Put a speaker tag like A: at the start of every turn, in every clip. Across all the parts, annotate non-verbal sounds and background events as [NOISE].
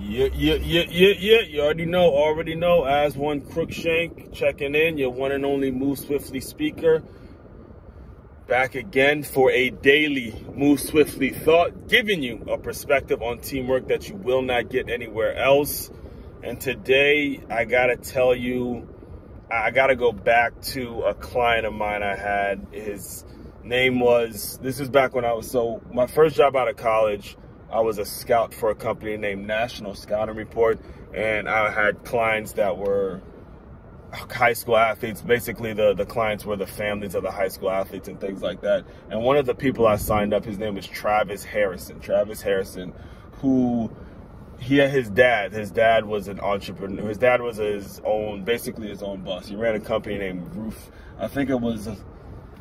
A: Yeah, yeah, yeah, yeah, yeah. You already know, already know. Aswand Cruickshank checking in, your one and only Move Swiftly speaker. Back again for a daily Move Swiftly thought, giving you a perspective on teamwork that you will not get anywhere else. And today, I gotta tell you, I gotta go back to a client of mine I had. His name was, this is back when I was, so my first job out of college I was a scout for a company named National Scouting Report, and I had clients that were high school athletes. Basically, the, the clients were the families of the high school athletes and things like that. And one of the people I signed up, his name was Travis Harrison. Travis Harrison, who he had his dad. His dad was an entrepreneur. His dad was his own, basically his own boss. He ran a company named Roof. I think it was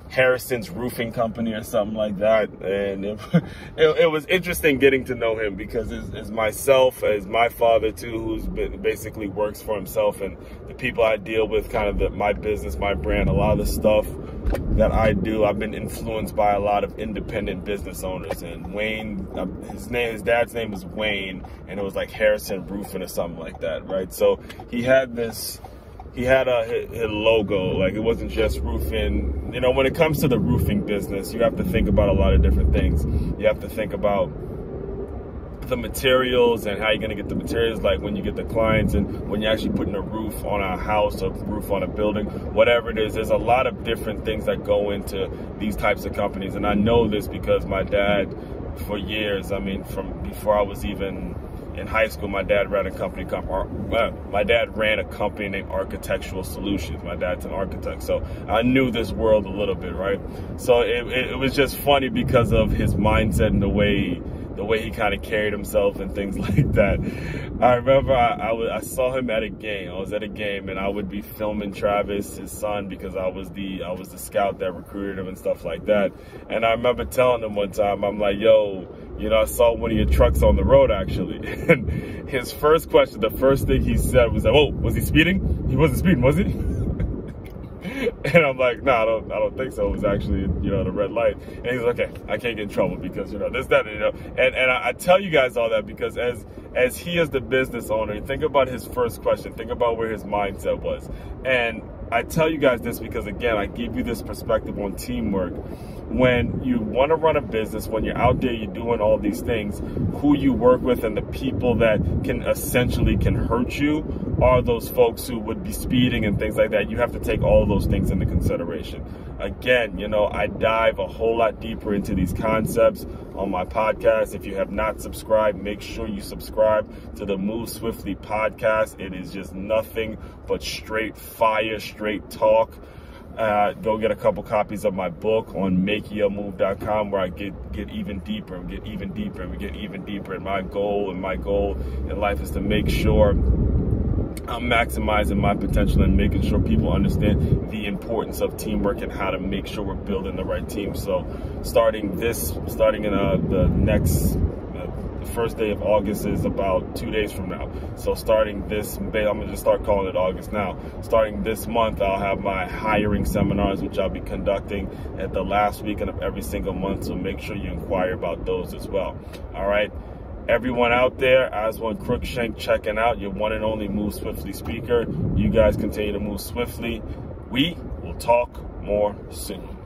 A: Harrison's Roofing Company or something like that. And it, [LAUGHS] it, it was interesting getting to know him because as, as, myself, as my father too, who's basically works for himself and the people I deal with, kind of the, my business, my brand, a lot of the stuff that I do, I've been influenced by a lot of independent business owners. And Wayne, uh, his name, his dad's name was Wayne, and it was like Harrison Roofing or something like that, right? So he had this he had a his logo. Like it wasn't just roofing. You know, when it comes to the roofing business, you have to think about a lot of different things. You have to think about the materials and how you're going to get the materials like when you get the clients and when you're actually putting a roof on a house or roof on a building whatever it is there's a lot of different things that go into these types of companies and i know this because my dad for years i mean from before i was even in high school, my dad ran a company. My dad ran a company named Architectural Solutions. My dad's an architect, so I knew this world a little bit, right? So it, it was just funny because of his mindset and the way the way he kind of carried himself and things [LAUGHS] like that. I remember I, I, I, saw him at a game. I was at a game and I would be filming Travis, his son, because I was the I was the scout that recruited him and stuff like that. And I remember telling him one time, I'm like, yo, you know, I saw one of your trucks on the road actually. [LAUGHS] And his first question, the first thing he said was oh, was he speeding? He wasn't speeding, was he? [LAUGHS] and I'm like, no, nah, I don't, I don't think so. It was actually, you know, the red light. And he's like, okay, I can't get in trouble because, you know, this, that, you know. And, and I, I tell you guys all that because as, as he is the business owner, think about his first question. Think about where his mindset was. And I tell you guys this because, again, I give you this perspective on teamwork. When you want to run a business, when you're out there, you're doing all these things, who you work with and the people that can essentially can hurt you are those folks who would be speeding and things like that. You have to take all those things into consideration. Again, you know, I dive a whole lot deeper into these concepts on my podcast. If you have not subscribed, make sure you subscribe to the Move Swiftly podcast. It is just nothing but straight fire, straight talk. Uh, go get a couple copies of my book on makeyamove.com where I get get even deeper and get even deeper and we get even deeper. And my goal and my goal in life is to make sure I'm maximizing my potential and making sure people understand the importance of teamwork and how to make sure we're building the right team. So, starting this, starting in uh, the next, uh, the first day of August is about two days from now. So, starting this, I'm gonna just start calling it August now. Starting this month, I'll have my hiring seminars, which I'll be conducting at the last weekend of every single month. So, make sure you inquire about those as well. All right everyone out there, Aswand Cruickshank checking out, your one and only Move Swiftly speaker. You guys continue to move swiftly. We will talk more soon.